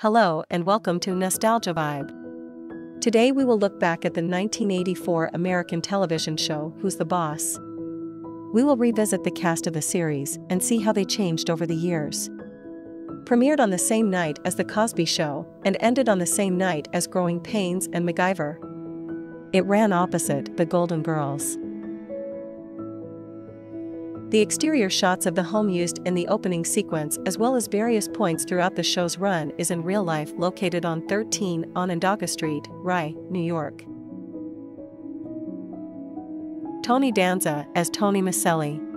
Hello and welcome to Nostalgia Vibe. Today we will look back at the 1984 American television show Who's the Boss? We will revisit the cast of the series and see how they changed over the years. Premiered on the same night as The Cosby Show and ended on the same night as Growing Pains and MacGyver. It ran opposite The Golden Girls. The exterior shots of the home used in the opening sequence as well as various points throughout the show's run is in real life located on 13 Onondaga Street, Rye, New York. Tony Danza as Tony Micelli.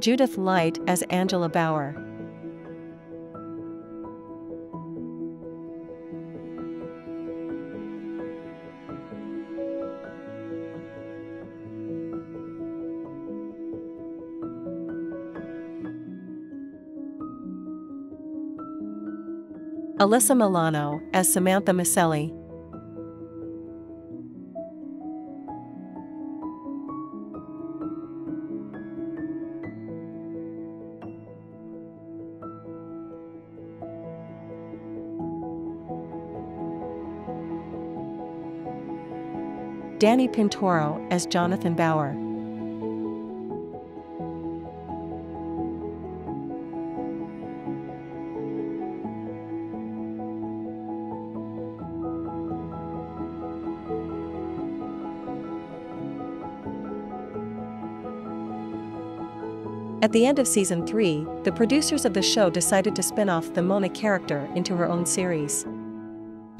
Judith Light as Angela Bower. Alyssa Milano as Samantha Micelli. Danny Pintauro as Jonathan Bower. At the end of season 3, the producers of the show decided to spin off the Mona character into her own series.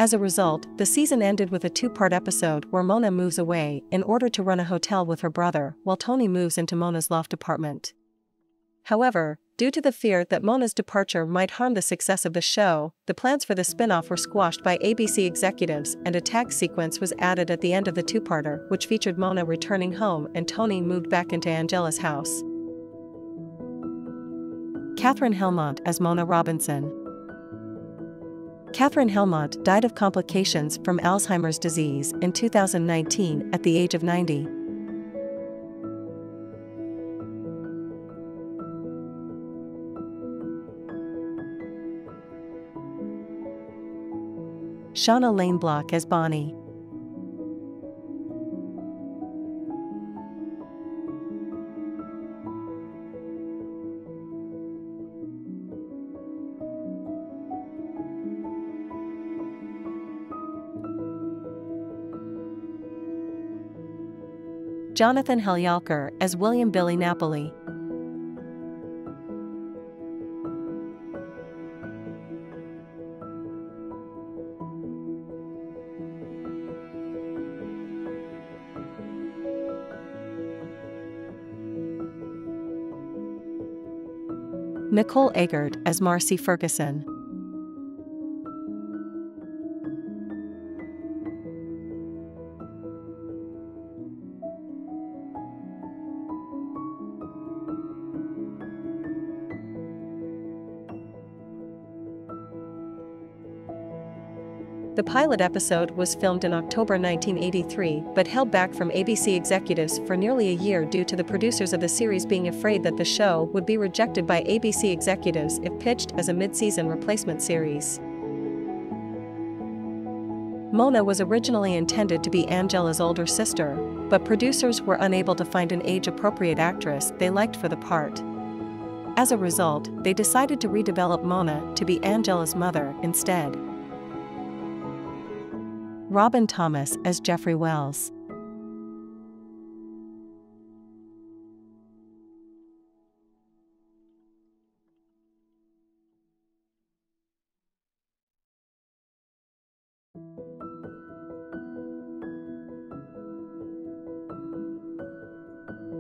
As a result, the season ended with a two part episode where Mona moves away in order to run a hotel with her brother while Tony moves into Mona's loft apartment. However, due to the fear that Mona's departure might harm the success of the show, the plans for the spin off were squashed by ABC executives and a tag sequence was added at the end of the two parter, which featured Mona returning home and Tony moved back into Angela's house. Katherine Helmond as Mona Robinson. Katherine Helmond died of complications from Alzheimer's disease in 2019 at the age of 90. Shana Lane Block as Bonnie. Jonathan Halyalkar as William Billy Napoli. Nicole Eggert as Marci Ferguson. The pilot episode was filmed in October 1983 but held back from ABC executives for nearly a year due to the producers of the series being afraid that the show would be rejected by ABC executives if pitched as a mid-season replacement series. Mona was originally intended to be Angela's older sister, but producers were unable to find an age-appropriate actress they liked for the part. As a result, they decided to redevelop Mona to be Angela's mother instead. Robin Thomas as Geoffrey Wells.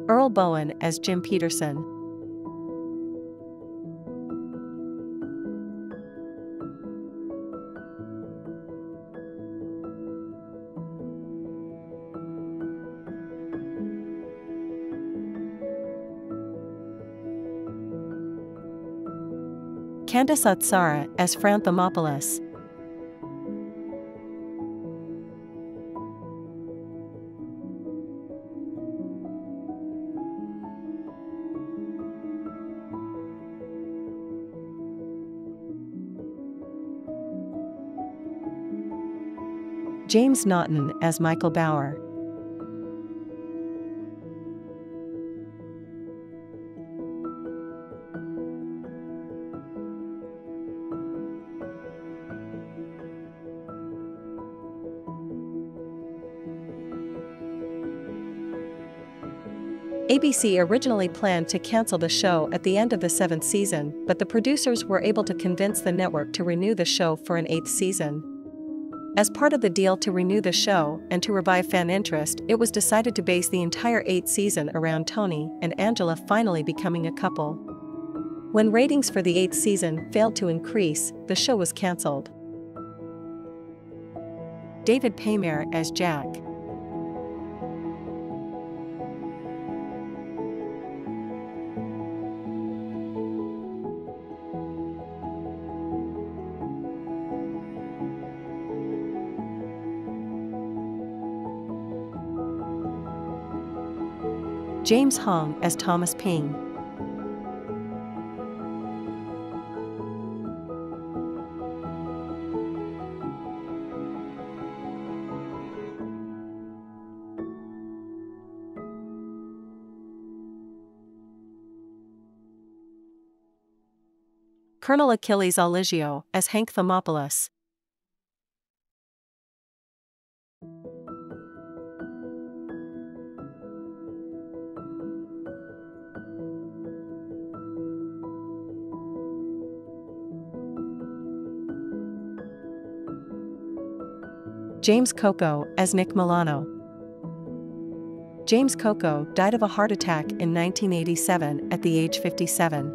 Earl Boen as Jim Peterson. Candice Azzara as Fran. James Naughton as Michael Bower. ABC originally planned to cancel the show at the end of the seventh season, but the producers were able to convince the network to renew the show for an eighth season. As part of the deal to renew the show and to revive fan interest, it was decided to base the entire eighth season around Tony and Angela finally becoming a couple. When ratings for the eighth season failed to increase, the show was cancelled. David Paymer as Jack. James Hong as Thomas Ping. Colonel Achilles Aulisio as Hank Thomopolous. James Coco as Nick Milano. James Coco died of a heart attack in 1987 at the age 57.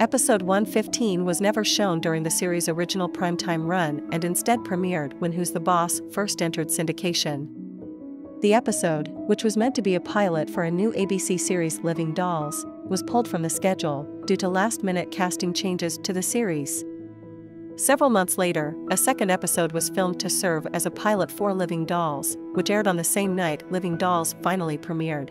Episode 115 was never shown during the series' original primetime run and instead premiered when Who's the Boss first entered syndication. The episode, which was meant to be a pilot for a new ABC series Living Dolls, was pulled from the schedule due to last minute casting changes to the series. Several months later, a second episode was filmed to serve as a pilot for Living Dolls, which aired on the same night Living Dolls finally premiered.